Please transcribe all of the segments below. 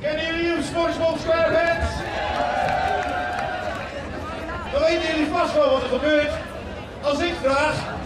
Kennen jullie hem, SpongeBob SquarePants? Dan weten jullie vast wel wat er gebeurt als ik vraag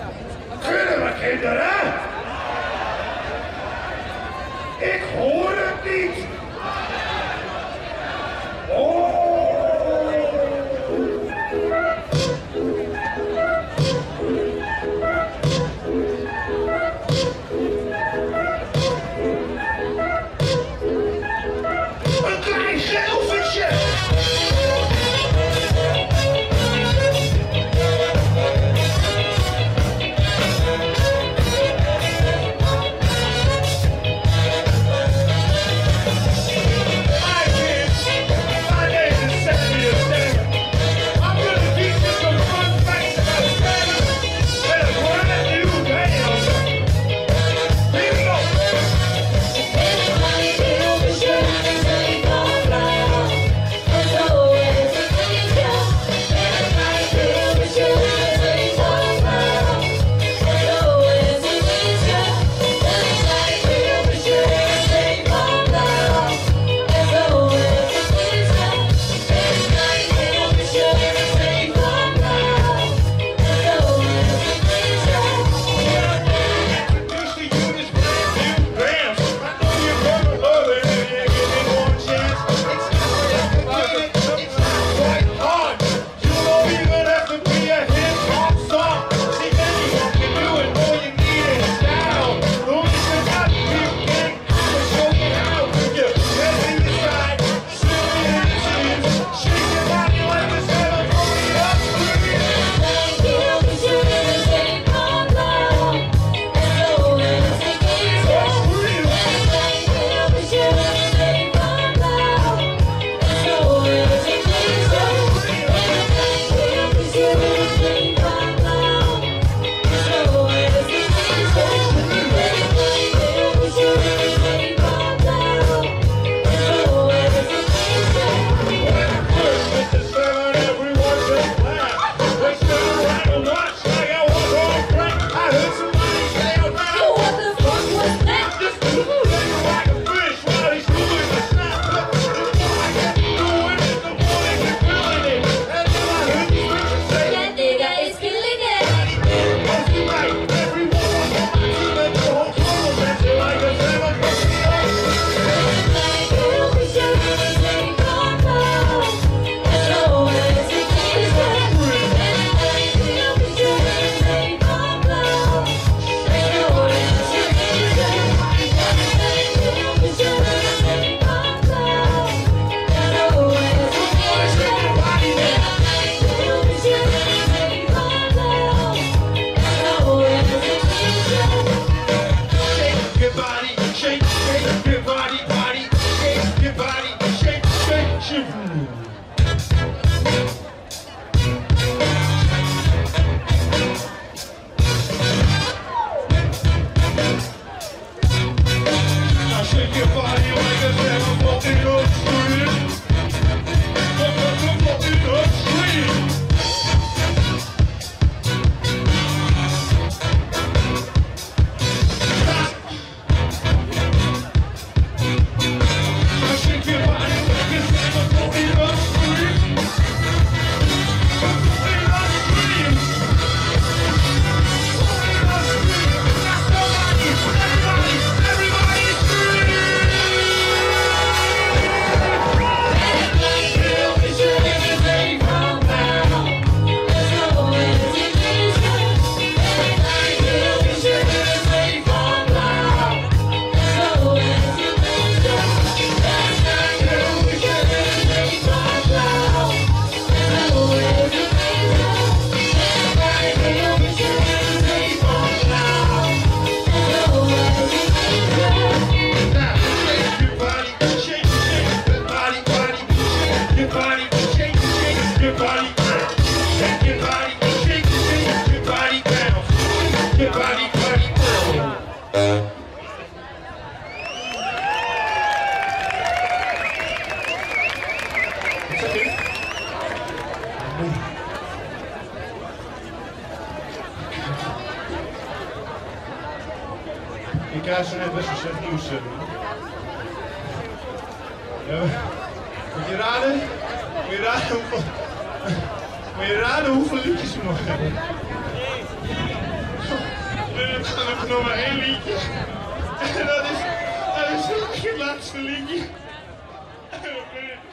Ik ga zo net als wel nieuws. Ja, je raden? Kun je raden hoeveel, moet je raden hoeveel liedjes we nog hebben? Hebben nog nog maar één liedje. En dat is, dat is het laatste liedje.